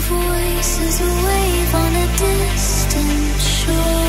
Just a distant quiet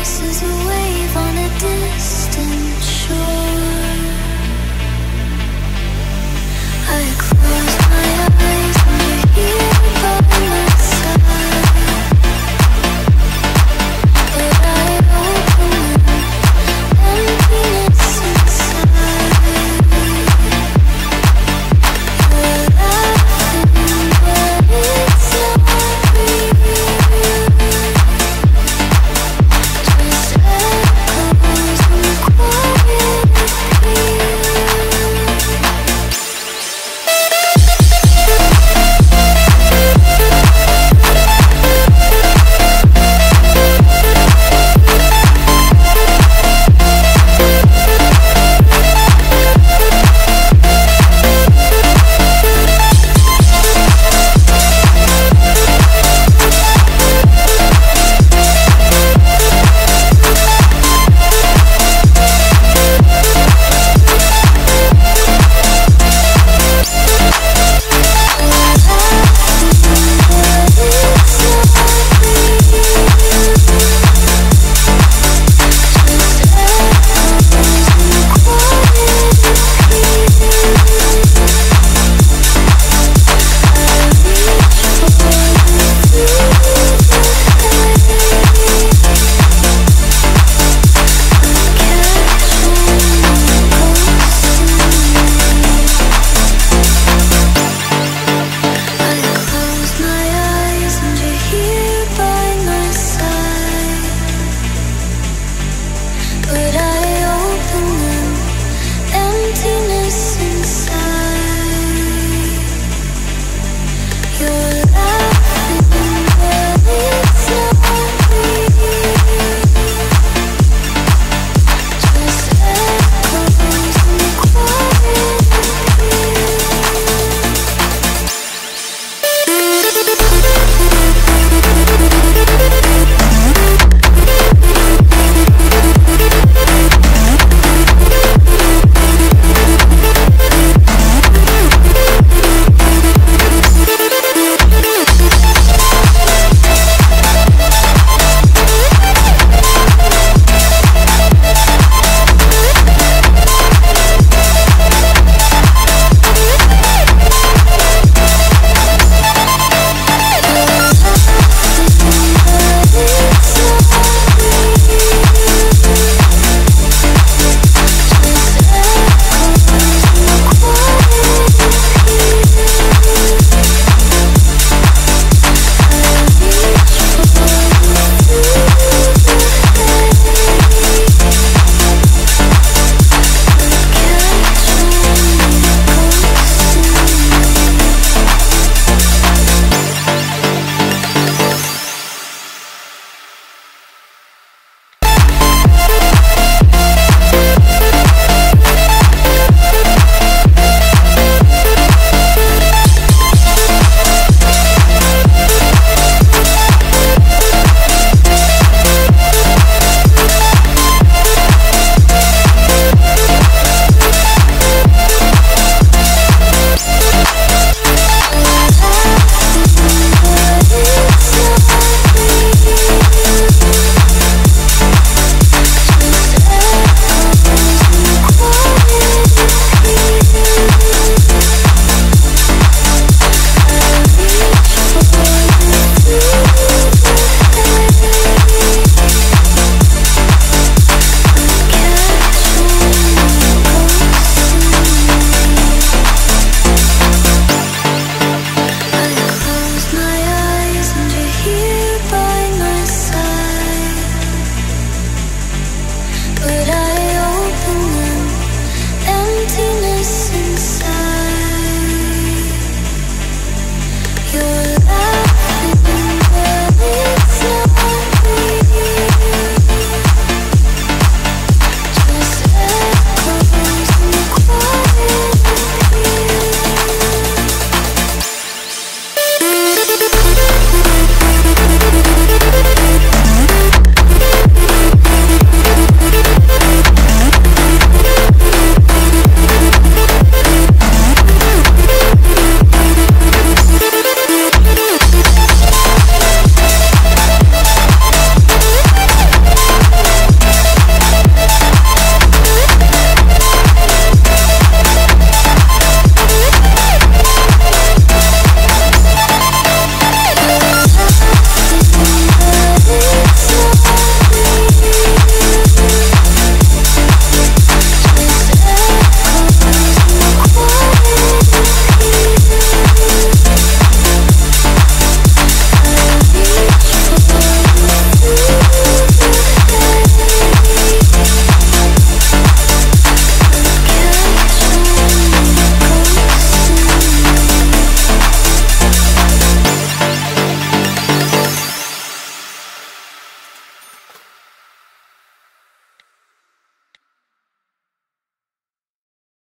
voice is a wave on a distant shore.